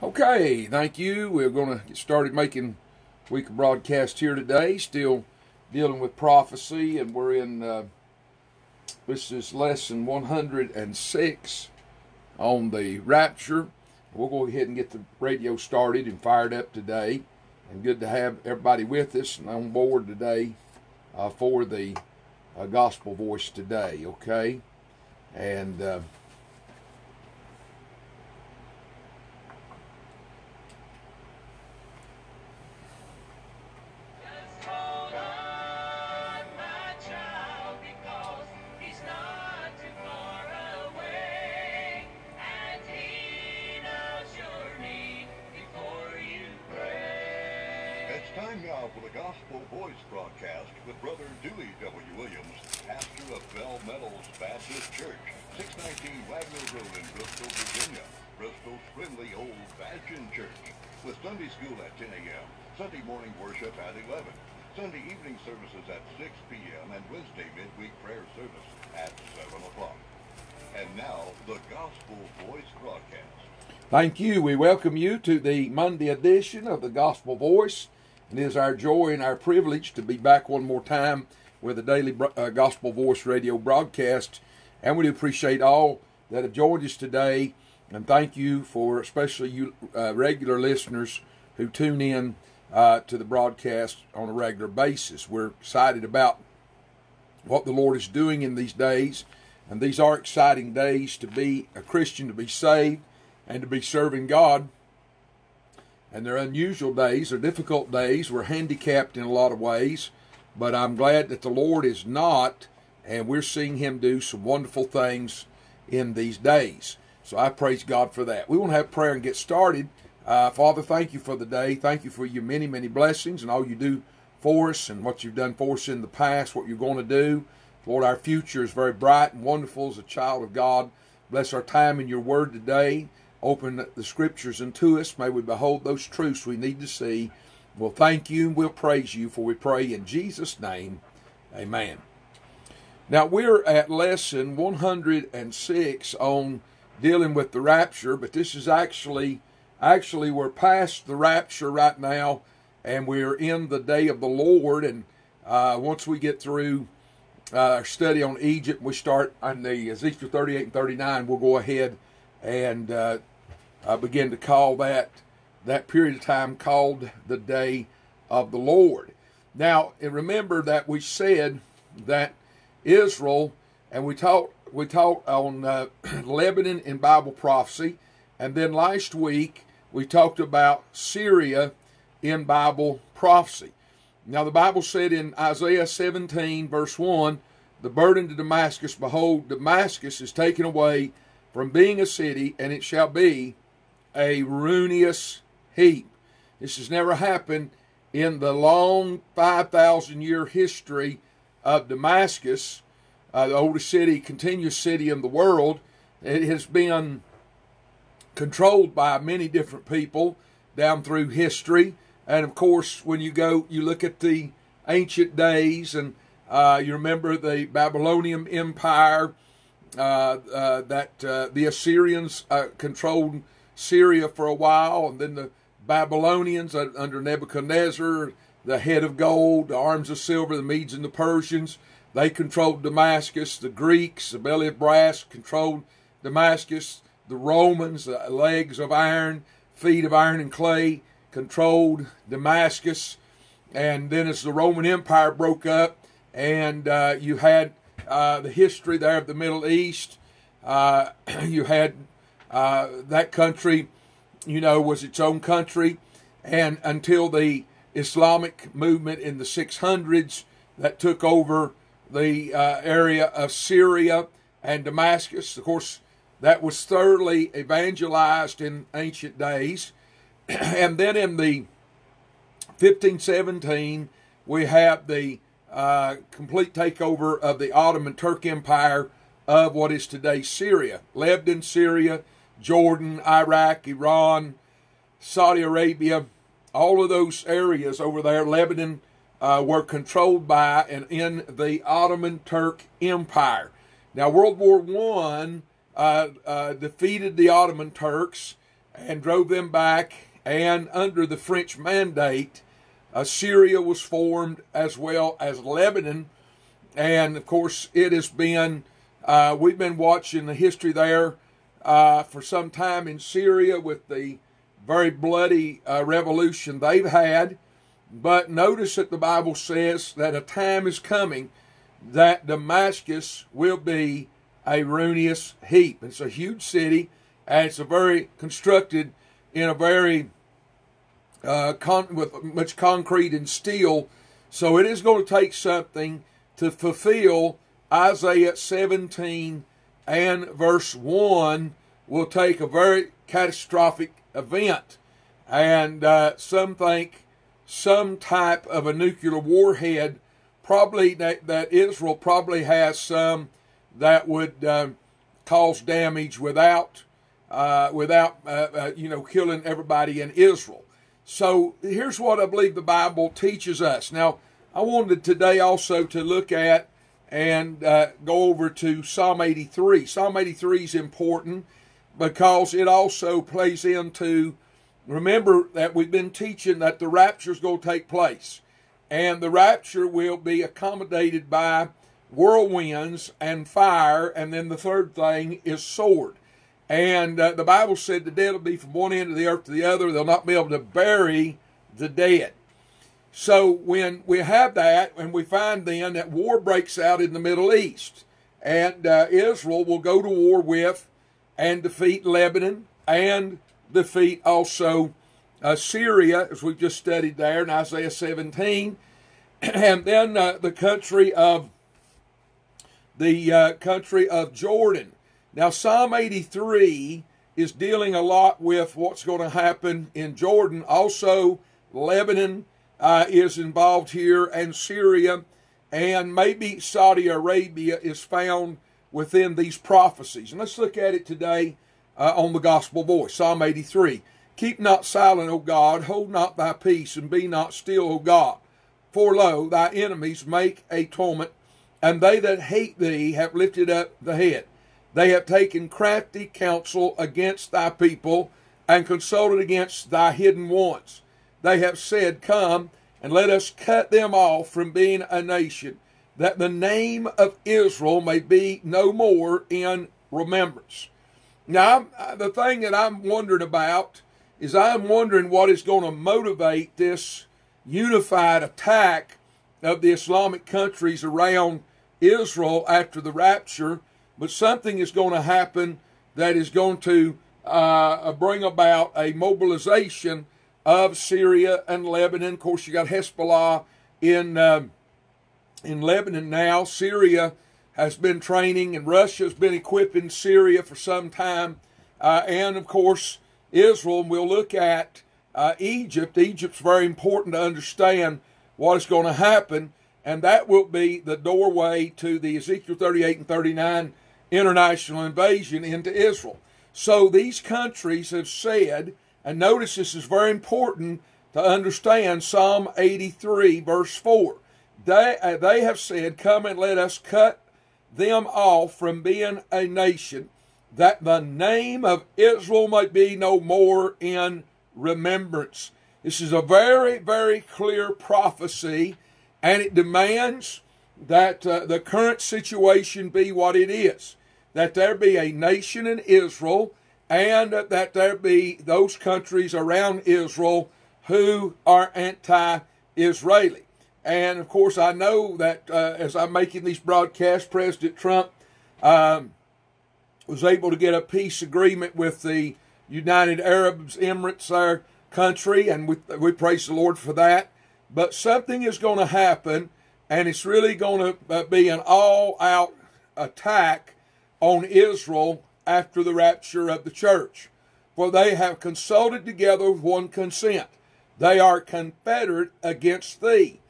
Okay, thank you. We're going to get started making week of broadcast here today. Still dealing with prophecy, and we're in uh, this is lesson 106 on the rapture. We'll go ahead and get the radio started and fired up today. And good to have everybody with us and on board today uh, for the uh, gospel voice today. Okay, and. The Gospel Voice broadcast with Brother Dewey W. Williams, pastor of Bell Meadows Baptist Church, 619 Wagner Road in Bristol, Virginia. Bristol's friendly old-fashioned church. With Sunday school at 10 a.m., Sunday morning worship at 11, Sunday evening services at 6 p.m., and Wednesday midweek prayer service at 7 o'clock. And now, the Gospel Voice broadcast. Thank you. We welcome you to the Monday edition of the Gospel Voice. It is our joy and our privilege to be back one more time with the daily uh, Gospel Voice radio broadcast. And we do appreciate all that have joined us today. And thank you for especially you uh, regular listeners who tune in uh, to the broadcast on a regular basis. We're excited about what the Lord is doing in these days. And these are exciting days to be a Christian, to be saved, and to be serving God. And they're unusual days, they're difficult days. We're handicapped in a lot of ways, but I'm glad that the Lord is not, and we're seeing Him do some wonderful things in these days. So I praise God for that. We want to have prayer and get started. Uh, Father, thank you for the day. Thank you for your many, many blessings and all you do for us and what you've done for us in the past, what you're going to do. Lord, our future is very bright and wonderful as a child of God. Bless our time in your word today. Open the scriptures unto us. May we behold those truths we need to see. We'll thank you and we'll praise you, for we pray in Jesus' name. Amen. Now we're at lesson 106 on dealing with the rapture, but this is actually actually we're past the rapture right now, and we're in the day of the Lord. And uh, once we get through uh, our study on Egypt, we start on the Ezekiel 38 and 39. We'll go ahead and uh, uh, begin to call that that period of time called the day of the Lord. Now, and remember that we said that Israel, and we taught we taught on uh, Lebanon in Bible prophecy, and then last week we talked about Syria in Bible prophecy. Now, the Bible said in Isaiah 17, verse 1, the burden to Damascus, behold, Damascus is taken away from being a city, and it shall be a ruinous heap. This has never happened in the long 5,000 year history of Damascus, uh, the oldest city, continuous city in the world. It has been controlled by many different people down through history. And of course, when you go, you look at the ancient days and uh, you remember the Babylonian Empire, that uh, the Assyrians uh, controlled Syria for a while, and then the Babylonians uh, under Nebuchadnezzar, the head of gold, the arms of silver, the Medes and the Persians, they controlled Damascus. The Greeks, the belly of brass, controlled Damascus. The Romans, the legs of iron, feet of iron and clay, controlled Damascus. And then as the Roman Empire broke up, and uh, you had uh, the history there of the Middle East, uh, you had uh, that country, you know, was its own country, and until the Islamic movement in the 600s that took over the uh, area of Syria and Damascus. Of course, that was thoroughly evangelized in ancient days. and then in the 1517, we have the uh, complete takeover of the Ottoman Turk Empire of what is today Syria, Lebanon, Syria, Jordan, Iraq, Iran, Saudi Arabia, all of those areas over there, Lebanon, uh, were controlled by and in the Ottoman Turk Empire. Now, World War One uh, uh, defeated the Ottoman Turks, and drove them back. And under the French mandate, Assyria was formed as well as Lebanon. And of course, it has been, uh, we've been watching the history there uh, for some time in Syria with the very bloody uh, revolution they've had. But notice that the Bible says that a time is coming that Damascus will be a ruinous heap. It's a huge city, and it's a very constructed in a very uh, con- with much concrete and steel. So it is going to take something to fulfill Isaiah 17 and verse 1 will take a very catastrophic event. And uh, some think some type of a nuclear warhead, probably that, that Israel probably has some that would um, cause damage without, uh, without uh, uh, you know, killing everybody in Israel. So here's what I believe the Bible teaches us. Now, I wanted today also to look at and uh, go over to Psalm 83. Psalm 83 is important because it also plays into, remember that we've been teaching that the rapture is going to take place. And the rapture will be accommodated by whirlwinds and fire. And then the third thing is sword. And uh, the Bible said the dead will be from one end of the earth to the other. They'll not be able to bury the dead. So when we have that, and we find then that war breaks out in the Middle East, and uh, Israel will go to war with and defeat Lebanon and defeat also uh, Syria, as we've just studied there in Isaiah 17, and then uh, the country of the uh, country of Jordan. Now, Psalm 83 is dealing a lot with what's going to happen in Jordan. Also, Lebanon uh, is involved here, and Syria, and maybe Saudi Arabia is found within these prophecies. And let's look at it today uh, on the Gospel Voice, Psalm 83. Keep not silent, O God, hold not thy peace, and be not still, O God. For lo, thy enemies make a torment, and they that hate thee have lifted up the head. They have taken crafty counsel against thy people, and consulted against thy hidden wants. They have said, Come, and let us cut them off from being a nation, that the name of Israel may be no more in remembrance. Now, the thing that I'm wondering about is I'm wondering what is going to motivate this unified attack of the Islamic countries around Israel after the rapture, but something is going to happen that is going to uh, bring about a mobilization of Syria and Lebanon. Of course, you got Hezbollah in um, in Lebanon now. Syria has been training, and Russia has been equipping Syria for some time, uh, and of course Israel. And we'll look at uh, Egypt. Egypt's very important to understand what is going to happen, and that will be the doorway to the Ezekiel 38 and 39 international invasion into Israel. So these countries have said, and notice this is very important to understand Psalm 83, verse 4. They, uh, they have said, Come and let us cut them off from being a nation, that the name of Israel might be no more in remembrance. This is a very, very clear prophecy, and it demands that uh, the current situation be what it is that there be a nation in Israel, and that there be those countries around Israel who are anti Israeli. And of course, I know that uh, as I'm making these broadcasts, President Trump um, was able to get a peace agreement with the United Arab Emirates, our country, and we, we praise the Lord for that. But something is going to happen, and it's really going to uh, be an all out attack on Israel after the rapture of the church. For they have consulted together with one consent. They are confederate against thee.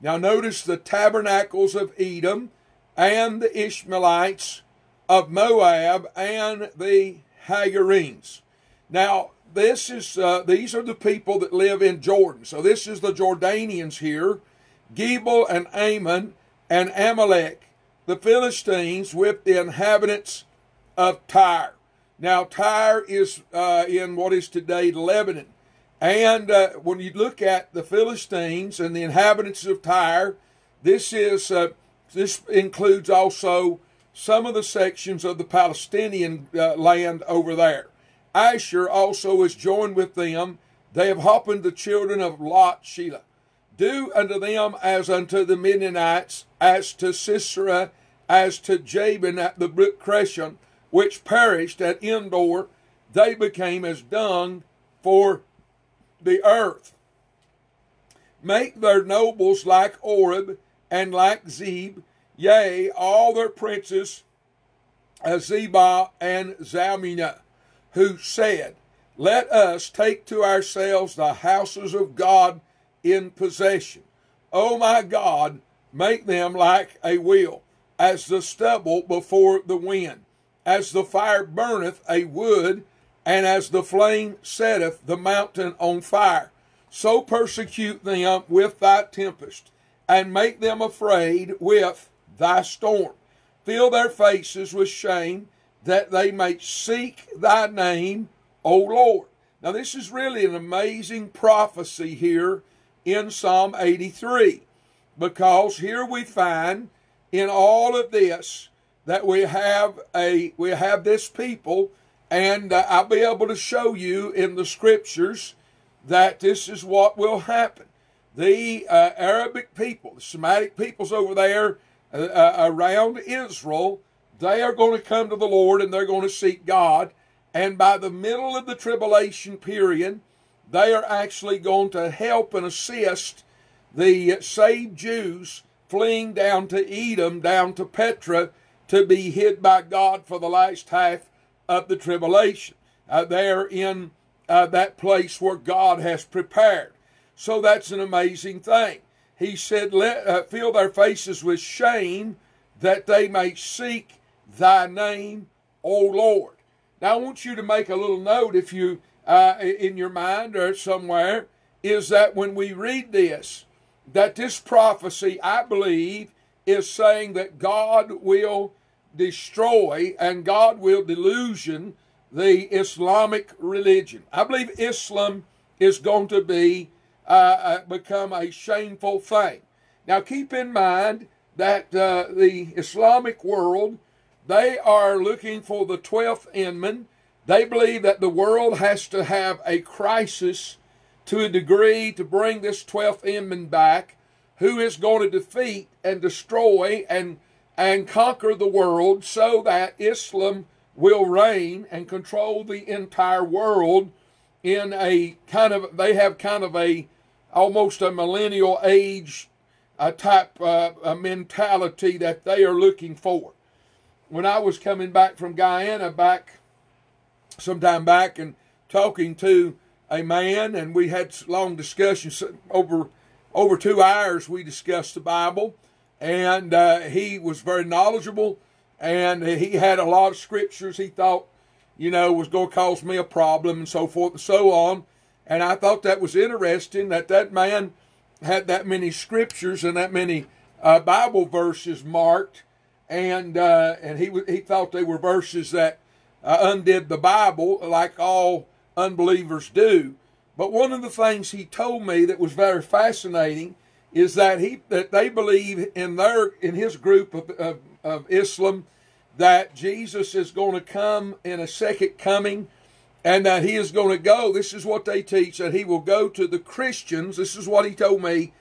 Now notice the tabernacles of Edom and the Ishmaelites of Moab and the Hagarenes. Now this is uh, these are the people that live in Jordan. So this is the Jordanians here, Gebal and Ammon and Amalek, the Philistines with the inhabitants of Tyre. Now, Tyre is uh, in what is today Lebanon. And uh, when you look at the Philistines and the inhabitants of Tyre, this is uh, this includes also some of the sections of the Palestinian uh, land over there. Asher also is joined with them. They have happened the children of Lot Selah. Do unto them as unto the Midianites, as to Sisera, as to Jabin at the brook Kison, which perished at Endor. They became as dung for the earth. Make their nobles like Oreb and like Zeb, yea, all their princes, as Zebah and Zalmunna, who said, Let us take to ourselves the houses of God in possession. O my God, make them like a wheel, as the stubble before the wind, as the fire burneth a wood, and as the flame setteth the mountain on fire. So persecute them with thy tempest, and make them afraid with thy storm. Fill their faces with shame, that they may seek thy name, O Lord. Now, this is really an amazing prophecy here in Psalm 83, because here we find in all of this that we have a we have this people, and uh, I'll be able to show you in the scriptures that this is what will happen. The uh, Arabic people, the Semitic peoples over there uh, uh, around Israel, they are going to come to the Lord and they're going to seek God. And by the middle of the tribulation period, they are actually going to help and assist the saved Jews fleeing down to Edom, down to Petra, to be hid by God for the last half of the tribulation. Uh, there in uh, that place where God has prepared. So that's an amazing thing. He said, Let uh, fill their faces with shame, that they may seek Thy name, O Lord. Now I want you to make a little note, if you uh, in your mind or somewhere, is that when we read this, that this prophecy, I believe, is saying that God will destroy and God will delusion the Islamic religion. I believe Islam is going to be uh, uh, become a shameful thing. Now, keep in mind that uh, the Islamic world they are looking for the twelfth amendment. They believe that the world has to have a crisis to a degree to bring this twelfth amendment back. Who is going to defeat and destroy and and conquer the world so that Islam will reign and control the entire world in a kind of they have kind of a almost a millennial age uh, type uh, a mentality that they are looking for when i was coming back from guyana back sometime back and talking to a man and we had long discussions over over two hours we discussed the bible and uh, he was very knowledgeable and he had a lot of scriptures he thought, you know, was going to cause me a problem and so forth and so on. And I thought that was interesting that that man had that many scriptures and that many uh, Bible verses marked, and uh, and he he thought they were verses that uh, undid the Bible like all unbelievers do. But one of the things he told me that was very fascinating is that he that they believe in their in his group of, of, of Islam that Jesus is going to come in a second coming and that he is going to go. This is what they teach that he will go to the Christians. This is what he told me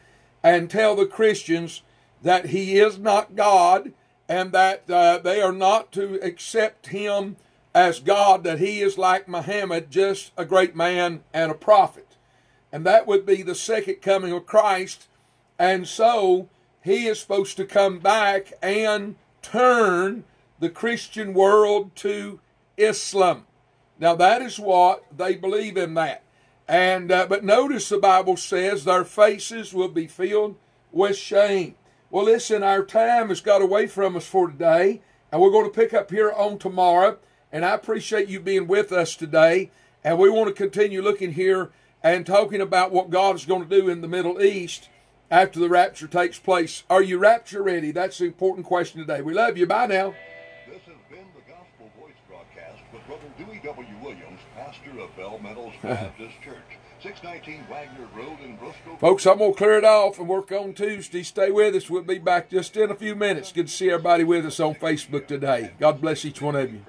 and tell the Christians that he is not God and that uh, they are not to accept him as God, that he is like Muhammad, just a great man and a prophet. And that would be the second coming of Christ. And so he is supposed to come back and turn the Christian world to Islam. Now that is what they believe in that. And uh, but notice the Bible says their faces will be filled with shame. Well, listen, our time has got away from us for today, and we're going to pick up here on tomorrow. And I appreciate you being with us today. And we want to continue looking here and talking about what God is going to do in the Middle East after the rapture takes place. Are you rapture ready? That's the important question today. We love you. Bye now. This has been the Gospel Voice broadcast with Brother Dewey W. Williams, pastor of Bell Meadows Baptist Church, 619 Wagner Road in Bristol. Folks, I'm going to clear it off and work on Tuesday. Stay with us. We'll be back just in a few minutes. Good to see everybody with us on Facebook today. God bless each one of you.